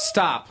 Stop.